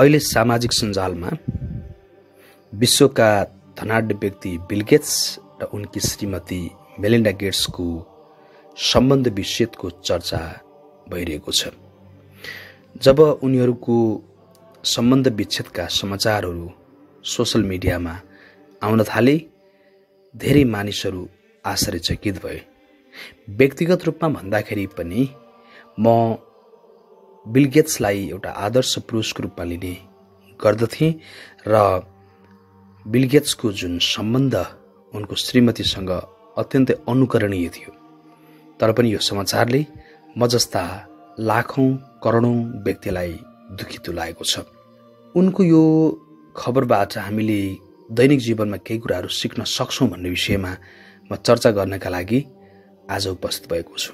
अहिले सामाजिक सञ्जालमा विश्वका धनाढ्य व्यक्ति बिलगेट्स र उनकी श्रीमती मेलिन्डा गेट्सको सम्बन्ध विच्छेदको चर्चा भइरहेको छ। जब उनीहरूको सम्बन्ध विच्छेदका समाचारहरू सोसल मिडियामा आउन थाले धेरै मानिसहरू आश्चर्यचकित भए। व्यक्तिगत रूपमा भन्दाखेरि पनि म बिलगेट्सलाई एउटा आदर्श पुरुषको रूपमा लिने गर्दथेँ र बिलगेट्सको जुन सम्बन्ध उनको श्रीमतीसँग अत्यन्तै अनुकरणीय थियो। तर पनि यो समाचारले म जस्ता लाखौँ करोडौँ व्यक्तिलाई दुखी तुलाएको छ। उनको यो खबरबाट हामीले दैनिक जीवनमा केही कुराहरू सिक्न सक्छौँ भन्ने विषयमा म चर्चा गर्नका लागि आज उपस्थित भएको छु।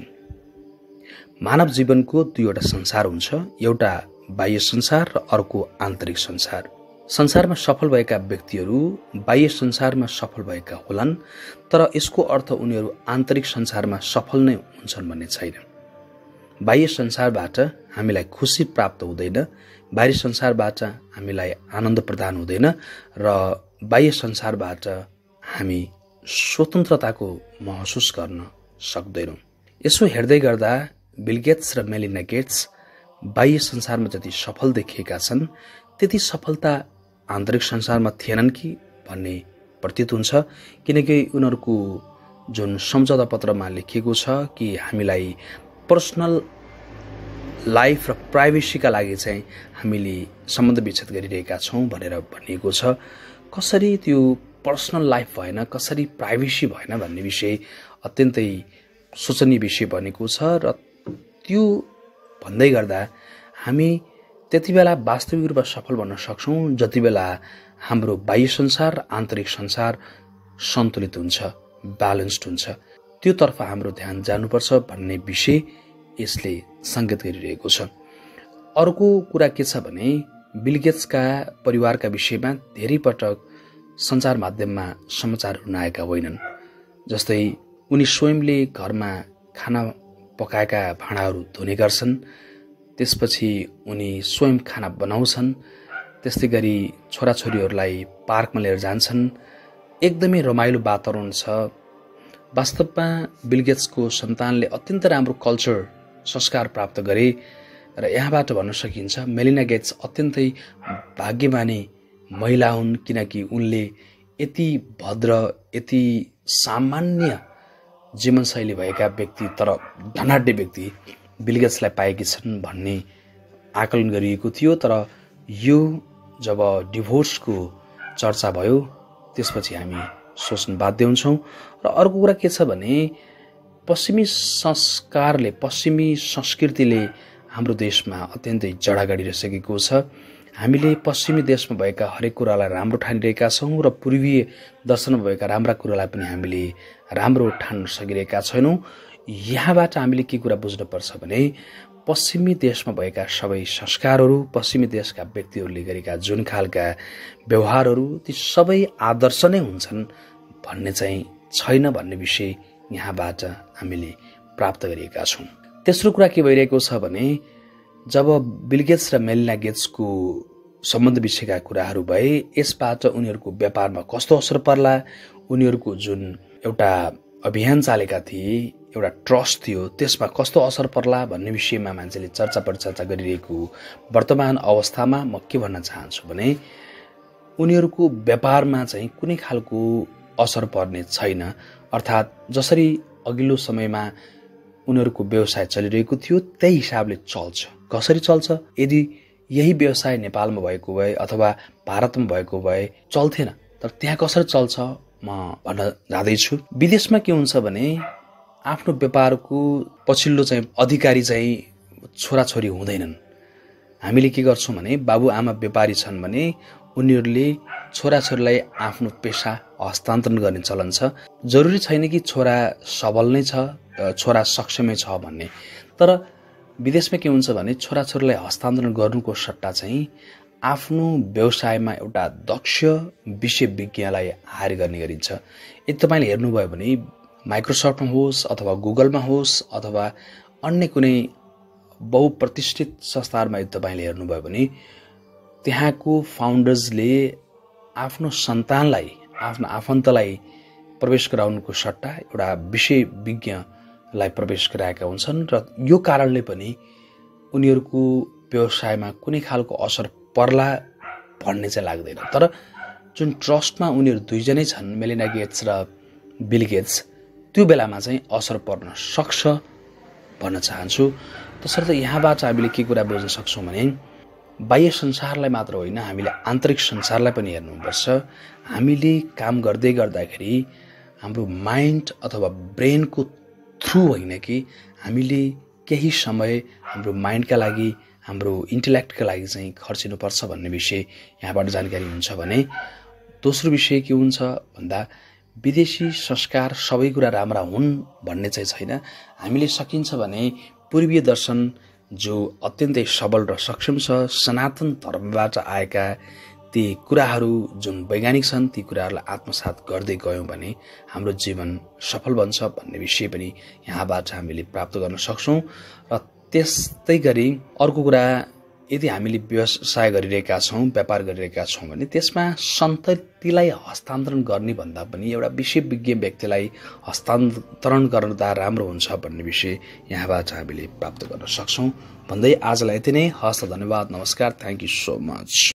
मानव जीवनको दुईवटा संसार हुन्छ। एउटा बाह्य संसार र अर्को आन्तरिक संसार। संसारमा सफल भएका व्यक्तिहरू बाह्य संसारमा सफल भएका होलान् तर यसको अर्थ उनीहरू आन्तरिक संसारमा सफल नै हुन्छन् भन्ने छैन। बाह्य संसारबाट हामीलाई खुसी प्राप्त हुँदैन बाह्य संसारबाट हामीलाई आनन्द प्रदान हुँदैन र बाह्य संसारबाट हामी स्वतन्त्रताको महसुस गर्न सक्दैनौँ। यसो हेर्दै गर्दा बिलगेट्स र मेलिना गेट्स बाह्य संसारमा जति सफल देखिएका छन् त्यति सफलता आन्तरिक संसारमा थिएनन् कि भन्ने प्रतीत हुन्छ। किनकि उनीहरूको जुन सम्झौता पत्रमा लेखिएको छ कि हामीलाई पर्सनल लाइफ र प्राइभेसीका लागि चाहिँ हामीले सम्बन्ध विच्छेद गरिरहेका छौँ भनेर भनिएको छ। कसरी त्यो पर्सनल लाइफ भएन कसरी प्राइभेसी भएन भन्ने विषय अत्यन्तै सोचनीय विषय बनेको छ र त्यो भन्दै गर्दा हामी त्यति बेला वास्तविक रूपमा सफल बन्न सक्छौँ जति बेला हाम्रो बाह्य संसार आन्तरिक संसार सन्तुलित हुन्छ ब्यालेन्स्ड हुन्छ। त्योतर्फ हाम्रो ध्यान जानुपर्छ भन्ने विषय यसले सङ्केत गरिरहेको छ। अर्को कुरा के छ भने बिलगेट्सका परिवारका विषयमा धेरै पटक सञ्चार माध्यममा समाचारहरू नआएका होइनन्। जस्तै उनी स्वयंले घरमा खाना पकाएका भाँडाहरू धुने गर्छन्। त्यसपछि उनी स्वयं खाना बनाउँछन्। त्यस्तै गरी छोराछोरीहरूलाई पार्कमा लिएर जान्छन्। एकदमै रमाइलो वातावरण छ। वास्तवमा बिलगेट्सको सन्तानले अत्यन्त राम्रो कल्चर संस्कार प्राप्त गरे र यहाँबाट भन्न सकिन्छ मेलिना गेट्स अत्यन्तै भाग्यमानी महिला हुन् किनकि उनले यति भद्र यति सामान्य जीवनशैली भएका व्यक्ति तर धनाढ्य व्यक्ति बिलगेट्सलाई पाएकी छन् भन्ने आकलन गरिएको थियो तर यो जब डिभोर्सको चर्चा भयो त्यसपछि हामी सोच्न बाध्य हुन्छौँ। र अर्को कुरा के छ भने पश्चिमी संस्कारले पश्चिमी संस्कृतिले हाम्रो देशमा अत्यन्तै जडा गरिसकेको छ। हामीले पश्चिमी देशमा भएका हरेक कुरालाई राम्रो ठानिरहेका छौँ र पूर्वीय दर्शनमा भएका राम्रा कुरालाई पनि हामीले राम्रो ठान्न सकिरहेका छैनौँ। यहाँबाट हामीले के कुरा बुझ्नुपर्छ भने पश्चिमी देशमा भएका सबै संस्कारहरू पश्चिमी देशका व्यक्तिहरूले गरेका जुन खालका व्यवहारहरू ती सबै आदर्श नै हुन्छन् भन्ने चाहिँ छैन भन्ने विषय यहाँबाट हामीले प्राप्त गरिएका छौँ। तेस्रो कुरा के भइरहेको छ भने जब बिलगेट्स र मेलिना गेट्सको सम्बन्ध विषयका कुराहरू भए यसबाट उनीहरूको व्यापारमा कस्तो असर पर्ला? उनीहरूको जुन एउटा अभियान चालेका थिए एउटा ट्रस्ट थियो त्यसमा कस्तो असर पर्ला भन्ने विषयमा मान्छेले चर्चा परिचर्चा गरिरहेको वर्तमान अवस्थामा म के भन्न चाहन्छु भने उनीहरूको व्यापारमा चाहिँ कुनै खालको असर पर्ने छैन। अर्थात् जसरी अघिल्लो समयमा उनीहरूको व्यवसाय चलिरहेको थियो त्यही हिसाबले चल्छ। कसरी चल्छ? यदि यही व्यवसाय नेपालमा भएको भए अथवा भारतमा भएको भए चल्थेन तर त्यहाँ कसरी चल्छ म भन्न जाँदैछु। विदेशमा के हुन्छ भने आफ्नो व्यापारको पछिल्लो चाहिँ अधिकारी चाहिँ छोराछोरी हुँदैनन्। हामीले के गर्छौँ भने बाबुआमा व्यापारी छन् भने उनीहरूले छोराछोरीलाई आफ्नो पेसा हस्तान्तरण गर्ने चलन छ। जरुरी छैन कि छोरा सबल नै छ छोरा सक्षमै छ भन्ने। तर विदेशमा के हुन्छ भने छोराछोरीलाई हस्तान्तरण गर्नुको सट्टा चाहिँ आफ्नो व्यवसायमा एउटा दक्ष विषय विज्ञलाई हायर गर्ने गरिन्छ। यदि तपाईँले हेर्नुभयो भने माइक्रोसफ्टमा होस् अथवा गुगलमा होस् अथवा अन्य कुनै बहुप्रतिष्ठित संस्थाहरूमा यदि तपाईँले हेर्नुभयो भने त्यहाँको फाउन्डर्सले आफ्नो सन्तानलाई आफ्नो आफन्तलाई प्रवेश गराउनुको सट्टा एउटा विषय विज्ञलाई प्रवेश गराएका हुन्छन् र यो कारणले पनि उनीहरूको व्यवसायमा कुनै खालको असर पर्ला भन्ने चाहिँ लाग्दैन। तर जुन ट्रस्टमा उनीहरू दुईजनै छन् मेलिना गेट्स र बिल गेट्स त्यो बेलामा चाहिँ असर पर्न सक्छ भन्न चाहन्छु। तसर्थ यहाँबाट हामीले के कुरा बुझ्न सक्छौँ भने बाह्य संसारलाई मात्र होइन हामीले आन्तरिक संसारलाई पनि हेर्नुपर्छ। हामीले काम गर्दै गर्दाखेरि हाम्रो माइन्ड अथवा ब्रेनको थ्रु होइन कि हामीले केही समय हाम्रो माइन्डका लागि हाम्रो इन्टेलेक्टका लागि चाहिँ खर्चिनुपर्छ भन्ने विषय यहाँबाट जानकारी हुन्छ भने दोस्रो विषय के हुन्छ भन्दा विदेशी संस्कार सबै कुरा राम्रा हुन् भन्ने चाहिँ छैन। हामीले सकिन्छ भने पूर्वीय दर्शन जो अत्यन्तै सबल र सक्षम छ सनातन धर्मबाट आएका ती कुराहरू जुन वैज्ञानिक छन् ती कुराहरूलाई आत्मसात गर्दै गयौँ भने हाम्रो जीवन सफल बन्छ भन्ने विषय पनि यहाँबाट हामीले प्राप्त गर्न सक्छौँ। र त्यस्तै गरी अर्को कुरा यदि हामीले व्यवसाय गरिरहेका छौँ व्यापार गरिरहेका छौँ भने त्यसमा सन्ततिलाई हस्तान्तरण गर्ने भन्दा पनि एउटा विषय विज्ञ व्यक्तिलाई हस्तान्तरण गर्दा राम्रो हुन्छ भन्ने विषय यहाँबाट हामीले प्राप्त गर्न सक्छौँ। भन्दै आजलाई यति नै। हस्त धन्यवाद नमस्कार। Thank you so much